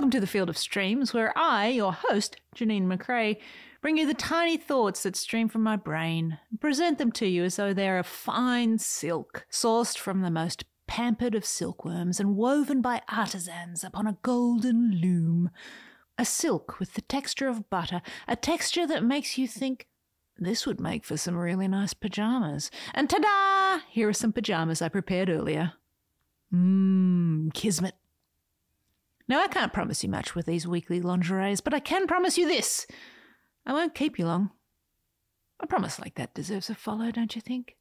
Welcome to the Field of Streams, where I, your host, Janeen McCrae, bring you the tiny thoughts that stream from my brain and present them to you as though they're a fine silk, sourced from the most pampered of silkworms and woven by artisans upon a golden loom. A silk with the texture of butter, a texture that makes you think this would make for some really nice pajamas. And ta da! Here are some pajamas I prepared earlier. Mmm, kismet. Now, I can't promise you much with these weekly lingeries, but I can promise you this I won't keep you long. A promise like that deserves a follow, don't you think?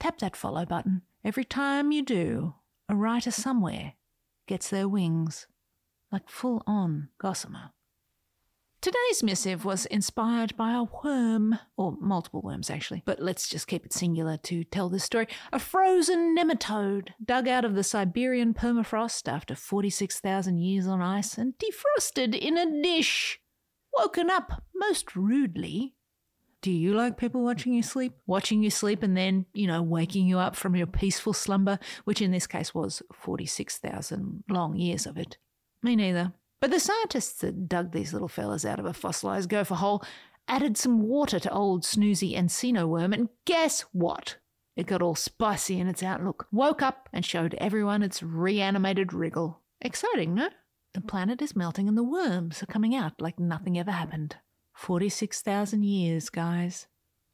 Tap that follow button. Every time you do, a writer somewhere gets their wings, like full on gossamer. Today's missive was inspired by a worm, or multiple worms actually, but let's just keep it singular to tell this story. A frozen nematode dug out of the Siberian permafrost after 46,000 years on ice and defrosted in a dish. Woken up most rudely. Do you like people watching you sleep? Watching you sleep and then, you know, waking you up from your peaceful slumber, which in this case was 46,000 long years of it? Me neither. But the scientists that dug these little fellas out of a fossilized gopher hole added some water to old snoozy encino worm, and guess what? It got all spicy in its outlook, woke up, and showed everyone its reanimated wriggle. Exciting, no? The planet is melting and the worms are coming out like nothing ever happened. 46,000 years, guys.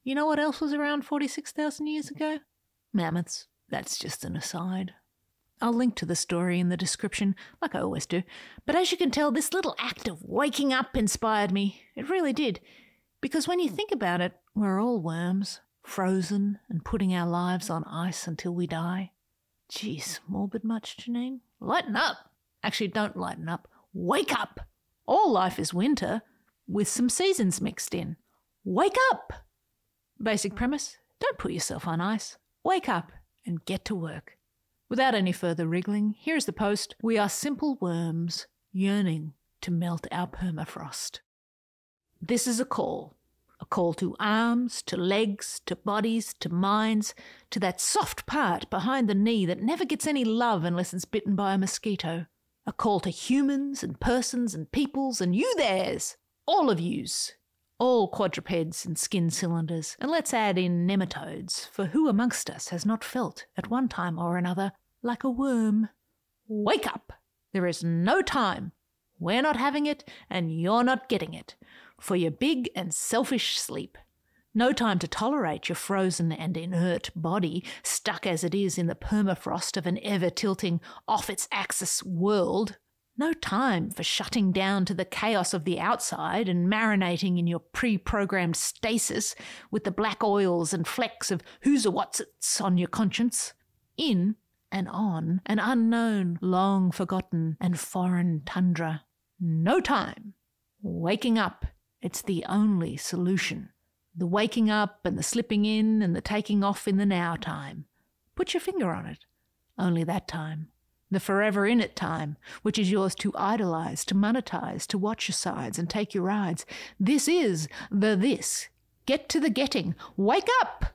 You know what else was around 46,000 years ago? Mammoths. That's just an aside. I'll link to the story in the description, like I always do. But as you can tell, this little act of waking up inspired me. It really did. Because when you think about it, we're all worms, frozen and putting our lives on ice until we die. Geez, morbid much, Janeen? Lighten up! Actually, don't lighten up. Wake up! All life is winter, with some seasons mixed in. Wake up! Basic premise don't put yourself on ice. Wake up and get to work. Without any further wriggling, here's the post We are simple worms yearning to melt our permafrost. This is a call. A call to arms, to legs, to bodies, to minds, to that soft part behind the knee that never gets any love unless it's bitten by a mosquito. A call to humans and persons and peoples and you theirs, all of yous, all quadrupeds and skin cylinders, and let's add in nematodes, for who amongst us has not felt, at one time or another, like a worm? Wake up! There is no time. We're not having it, and you're not getting it, for your big and selfish sleep. No time to tolerate your frozen and inert body, stuck as it is in the permafrost of an ever tilting, off its axis world. No time for shutting down to the chaos of the outside and marinating in your pre programmed stasis with the black oils and flecks of who's a what's it's on your conscience. In and on an unknown, long forgotten, and foreign tundra. No time. Waking up, it's the only solution. The waking up and the slipping in and the taking off in the now time. Put your finger on it. Only that time the forever in it time, which is yours to idolize, to monetize, to watch your sides and take your rides. This is the this. Get to the getting. Wake up!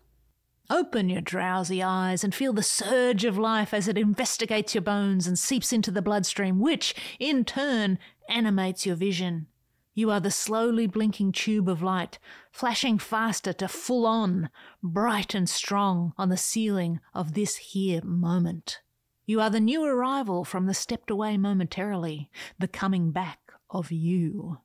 Open your drowsy eyes and feel the surge of life as it investigates your bones and seeps into the bloodstream, which, in turn, animates your vision. You are the slowly blinking tube of light, flashing faster to full on, bright and strong on the ceiling of this here moment. You are the new arrival from the stepped away momentarily, the coming back of you.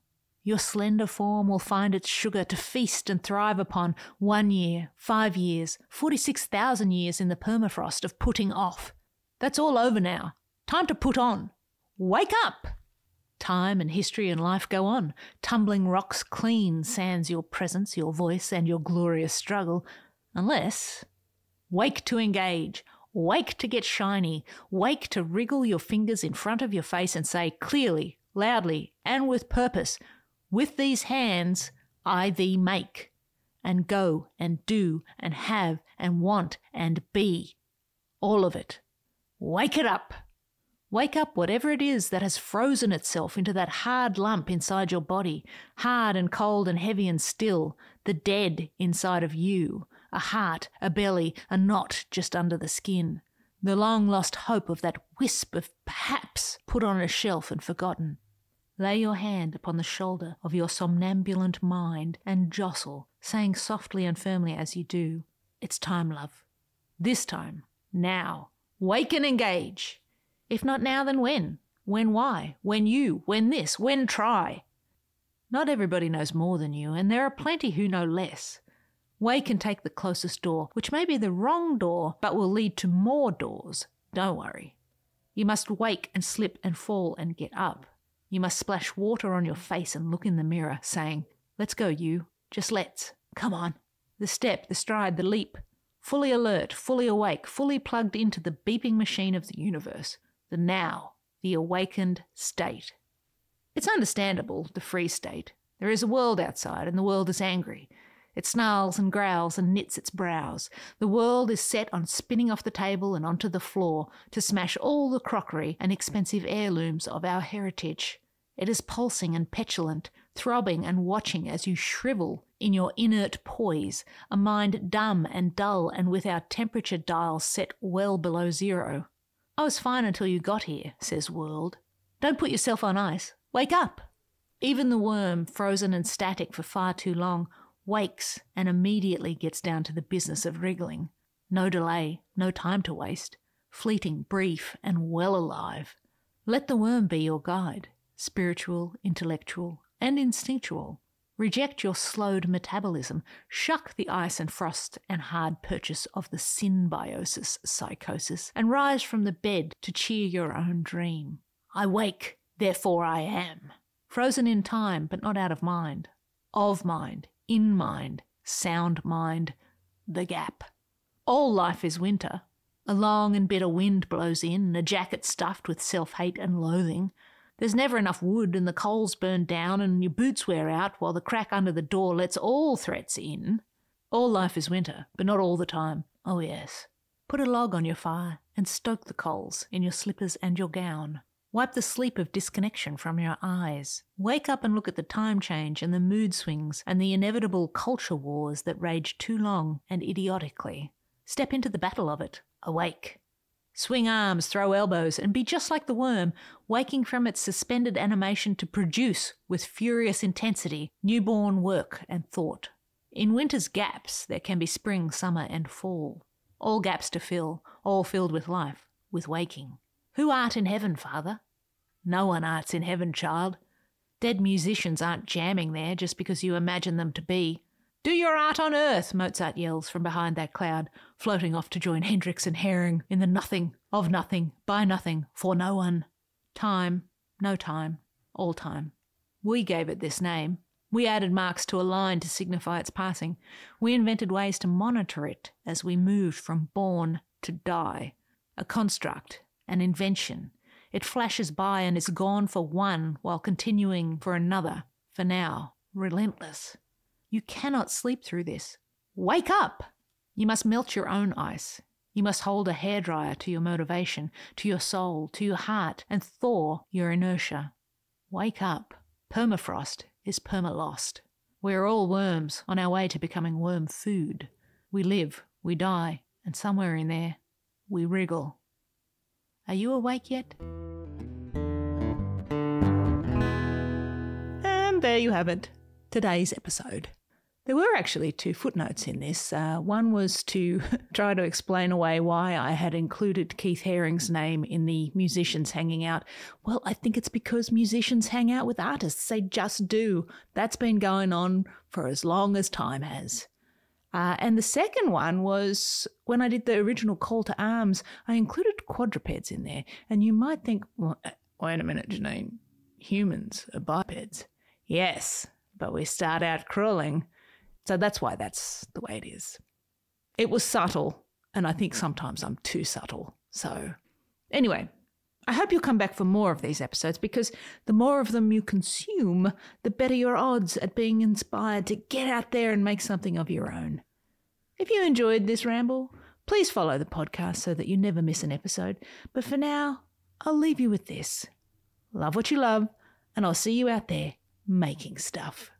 Your slender form will find its sugar to feast and thrive upon one year, five years, 46,000 years in the permafrost of putting off. That's all over now. Time to put on. Wake up! Time and history and life go on. Tumbling rocks clean sands your presence, your voice, and your glorious struggle. Unless. Wake to engage. Wake to get shiny. Wake to wriggle your fingers in front of your face and say clearly, loudly, and with purpose, with these hands I thee make. And go and do and have and want and be. All of it. Wake it up. Wake up whatever it is that has frozen itself into that hard lump inside your body, hard and cold and heavy and still, the dead inside of you, a heart, a belly, a knot just under the skin. The long lost hope of that wisp of perhaps put on a shelf and forgotten. Lay your hand upon the shoulder of your somnambulant mind and jostle, saying softly and firmly as you do, It's time, love. This time. Now. Wake and engage. If not now, then when? When why? When you? When this? When try? Not everybody knows more than you, and there are plenty who know less. Wake and take the closest door, which may be the wrong door, but will lead to more doors. Don't worry. You must wake and slip and fall and get up. You must splash water on your face and look in the mirror, saying, Let's go, you. Just let's. Come on. The step, the stride, the leap. Fully alert, fully awake, fully plugged into the beeping machine of the universe. The now, the awakened state. It's understandable, the free state. There is a world outside, and the world is angry. It snarls and growls and knits its brows. The world is set on spinning off the table and onto the floor to smash all the crockery and expensive heirlooms of our heritage. It is pulsing and petulant, throbbing and watching as you shrivel in your inert poise, a mind dumb and dull and with our temperature dial set well below zero. I was fine until you got here, says World. Don't put yourself on ice. Wake up! Even the worm, frozen and static for far too long, wakes and immediately gets down to the business of wriggling. No delay, no time to waste. Fleeting, brief, and well alive. Let the worm be your guide, spiritual, intellectual, and instinctual. Reject your slowed metabolism. Shuck the ice and frost and hard purchase of the symbiosis psychosis and rise from the bed to cheer your own dream. I wake, therefore I am. Frozen in time, but not out of mind. Of mind, in mind, sound mind, the gap. All life is winter. A long and bitter wind blows in, a jacket stuffed with self hate and loathing. There's never enough wood, and the coals burn down, and your boots wear out, while the crack under the door lets all threats in. All life is winter, but not all the time. Oh, yes. Put a log on your fire and stoke the coals in your slippers and your gown. Wipe the sleep of disconnection from your eyes. Wake up and look at the time change and the mood swings and the inevitable culture wars that rage too long and idiotically. Step into the battle of it. Awake. Swing arms, throw elbows, and be just like the worm, waking from its suspended animation to produce, with furious intensity, newborn work and thought. In winter's gaps, there can be spring, summer, and fall. All gaps to fill, all filled with life, with waking. Who art in heaven, Father? No one arts in heaven, child. Dead musicians aren't jamming there just because you imagine them to be. Do your art on earth, Mozart yells from behind that cloud, floating off to join Hendrix and Haring in the nothing, of nothing, by nothing, for no one. Time, no time, all time. We gave it this name. We added marks to a line to signify its passing. We invented ways to monitor it as we moved from born to die. A construct, an invention. It flashes by and is gone for one while continuing for another, for now, relentless. You cannot sleep through this. Wake up! You must melt your own ice. You must hold a hairdryer to your motivation, to your soul, to your heart, and thaw your inertia. Wake up. Permafrost is permalost. We are all worms on our way to becoming worm food. We live, we die, and somewhere in there, we wriggle. Are you awake yet? And there you have it, today's episode. There were actually two footnotes in this. Uh, one was to try to explain away why I had included Keith Haring's name in the musicians hanging out. Well, I think it's because musicians hang out with artists. They just do. That's been going on for as long as time has. Uh, and the second one was when I did the original call to arms, I included quadrupeds in there. And you might think, well, uh, wait a minute, Janeen, humans are bipeds. Yes, but we start out crawling so that's why that's the way it is. It was subtle, and I think sometimes I'm too subtle. So, anyway, I hope you'll come back for more of these episodes because the more of them you consume, the better your odds at being inspired to get out there and make something of your own. If you enjoyed this ramble, please follow the podcast so that you never miss an episode. But for now, I'll leave you with this love what you love, and I'll see you out there making stuff.